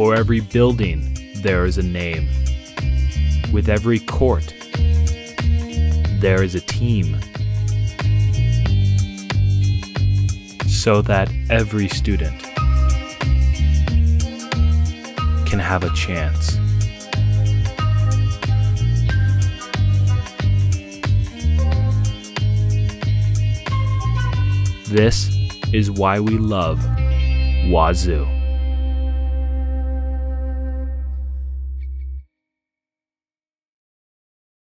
For every building, there is a name. With every court, there is a team. So that every student can have a chance. This is why we love Wazoo.